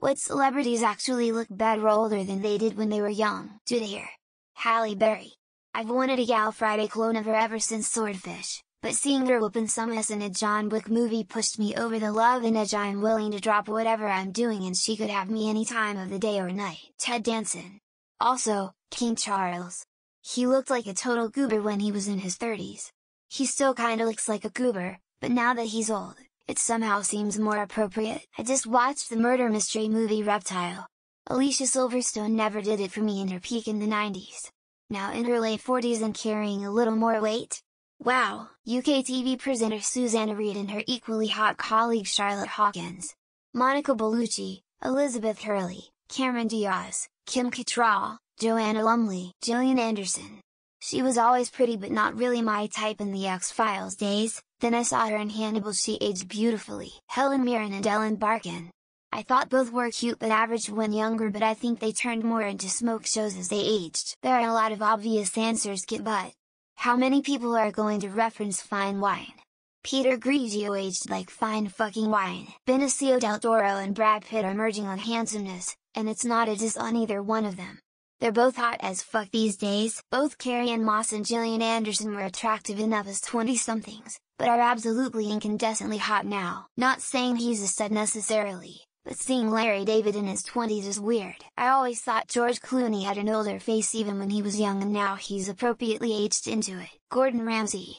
What celebrities actually look better older than they did when they were young? Do they hear? Halle Berry. I've wanted a Gal Friday clone of her ever since Swordfish, but seeing her whoop in some S in a John Wick movie pushed me over the love and edge I'm willing to drop whatever I'm doing and she could have me any time of the day or night. Ted Danson. Also, King Charles. He looked like a total goober when he was in his 30s. He still kinda looks like a goober, but now that he's old, it somehow seems more appropriate. I just watched the murder mystery movie Reptile. Alicia Silverstone never did it for me in her peak in the 90s. Now in her late 40s and carrying a little more weight? Wow! UK TV presenter Susanna Reid and her equally hot colleague Charlotte Hawkins. Monica Bellucci, Elizabeth Hurley, Cameron Diaz, Kim Cattrall, Joanna Lumley, Gillian Anderson. She was always pretty but not really my type in the X-Files days, then I saw her in Hannibal she aged beautifully. Helen Mirren and Ellen Barkin. I thought both were cute but average when younger but I think they turned more into smoke shows as they aged. There are a lot of obvious answers but. How many people are going to reference fine wine? Peter Grigio aged like fine fucking wine. Benicio del Toro and Brad Pitt are merging on handsomeness, and it's not a diss on either one of them. They're both hot as fuck these days. Both Carrie-Anne Moss and Gillian Anderson were attractive enough as 20-somethings, but are absolutely incandescently hot now. Not saying he's a stud necessarily, but seeing Larry David in his 20s is weird. I always thought George Clooney had an older face even when he was young and now he's appropriately aged into it. Gordon Ramsay.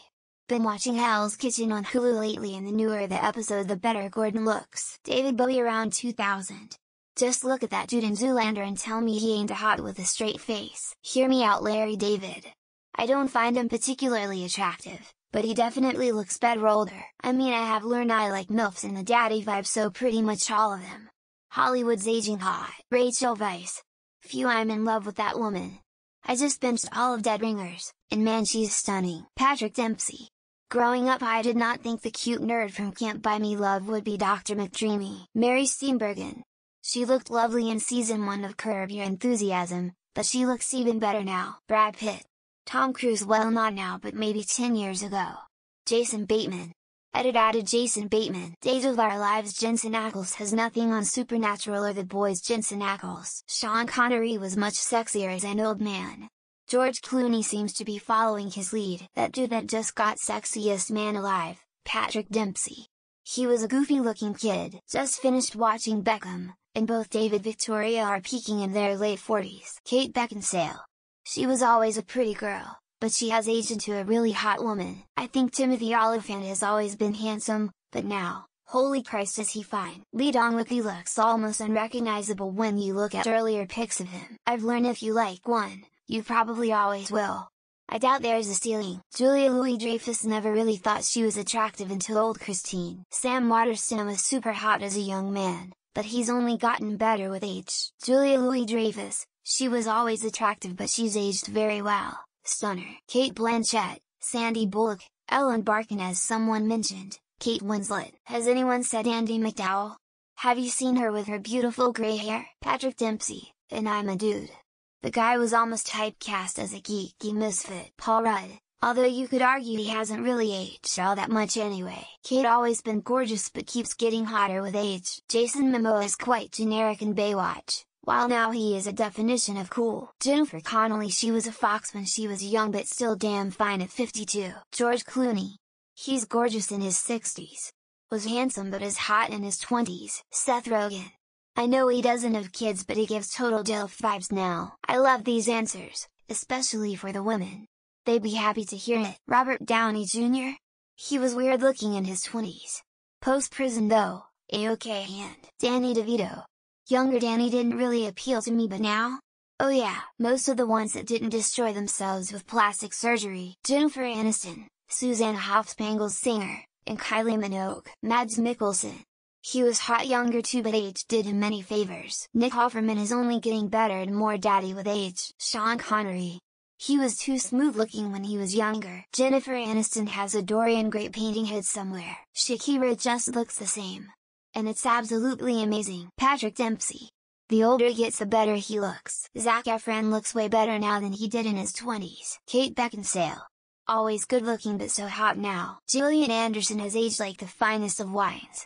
Been watching Hell's Kitchen on Hulu lately and the newer the episode the better Gordon looks. David Bowie around 2000. Just look at that dude in Zoolander and tell me he ain't a hot with a straight face. Hear me out Larry David. I don't find him particularly attractive, but he definitely looks better older. I mean I have learned I like MILFs and the daddy vibe so pretty much all of them. Hollywood's aging hot. Rachel Weisz. Phew I'm in love with that woman. I just binged all of Dead Ringers, and man she's stunning. Patrick Dempsey. Growing up I did not think the cute nerd from Can't Buy Me Love would be Dr. McDreamy. Mary Steenburgen. She looked lovely in season 1 of Curb Your Enthusiasm, but she looks even better now. Brad Pitt. Tom Cruise well not now but maybe 10 years ago. Jason Bateman. Edit added Jason Bateman. Days of Our Lives Jensen Ackles has nothing on Supernatural or The Boys Jensen Ackles. Sean Connery was much sexier as an old man. George Clooney seems to be following his lead. That dude that just got sexiest man alive, Patrick Dempsey. He was a goofy looking kid. Just finished watching Beckham, and both David Victoria are peaking in their late 40s. Kate Beckinsale. She was always a pretty girl, but she has aged into a really hot woman. I think Timothy Olyphant has always been handsome, but now, holy Christ is he fine. Lee Dong-wook looks almost unrecognizable when you look at earlier pics of him. I've learned if you like one, you probably always will. I doubt there's a ceiling. Julia Louis-Dreyfus never really thought she was attractive until old Christine. Sam Waterston was super hot as a young man, but he's only gotten better with age. Julia Louis-Dreyfus, she was always attractive but she's aged very well. Stunner. Cate Blanchett, Sandy Bullock, Ellen Barkin as someone mentioned, Kate Winslet. Has anyone said Andie MacDowell? Have you seen her with her beautiful grey hair? Patrick Dempsey, and I'm a dude. The guy was almost typecast as a geeky misfit. Paul Rudd, although you could argue he hasn't really aged all that much anyway. Kate always been gorgeous but keeps getting hotter with age. Jason Momoa is quite generic in Baywatch, while now he is a definition of cool. Jennifer Connelly she was a fox when she was young but still damn fine at 52. George Clooney. He's gorgeous in his 60s. Was handsome but is hot in his 20s. Seth Rogen. I know he doesn't have kids but he gives total DILF vibes now. I love these answers, especially for the women. They'd be happy to hear it. Robert Downey Jr.? He was weird looking in his 20s. Post-prison though, a-okay hand. Danny DeVito. Younger Danny didn't really appeal to me but now? Oh yeah, most of the ones that didn't destroy themselves with plastic surgery. Jennifer Aniston, Susanna Hoffs singer, and Kylie Minogue. Mads Mikkelsen. He was hot younger too but age did him many favors. Nick Offerman is only getting better and more daddy with age. Sean Connery. He was too smooth looking when he was younger. Jennifer Aniston has a Dorian Gray painting hid somewhere. Shakira just looks the same. And it's absolutely amazing. Patrick Dempsey. The older he gets the better he looks. Zac Efron looks way better now than he did in his 20s. Kate Beckinsale. Always good looking but so hot now. Gillian Anderson has aged like the finest of wines.